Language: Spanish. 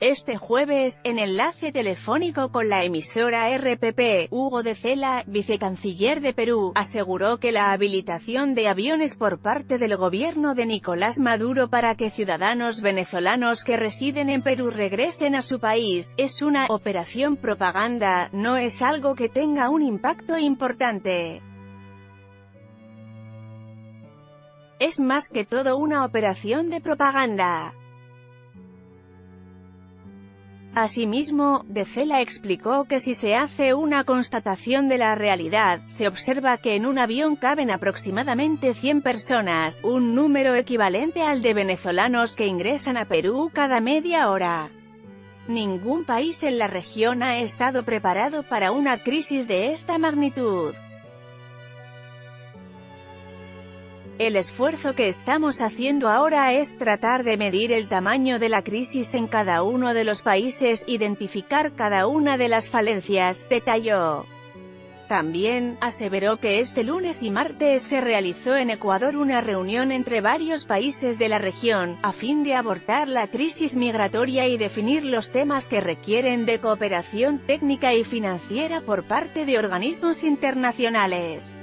Este jueves, en enlace telefónico con la emisora RPP, Hugo de Cela, vicecanciller de Perú, aseguró que la habilitación de aviones por parte del gobierno de Nicolás Maduro para que ciudadanos venezolanos que residen en Perú regresen a su país, es una operación propaganda, no es algo que tenga un impacto importante. Es más que todo una operación de propaganda. Asimismo, De Cela explicó que si se hace una constatación de la realidad, se observa que en un avión caben aproximadamente 100 personas, un número equivalente al de venezolanos que ingresan a Perú cada media hora. Ningún país en la región ha estado preparado para una crisis de esta magnitud. El esfuerzo que estamos haciendo ahora es tratar de medir el tamaño de la crisis en cada uno de los países, identificar cada una de las falencias, detalló. También, aseveró que este lunes y martes se realizó en Ecuador una reunión entre varios países de la región, a fin de abordar la crisis migratoria y definir los temas que requieren de cooperación técnica y financiera por parte de organismos internacionales.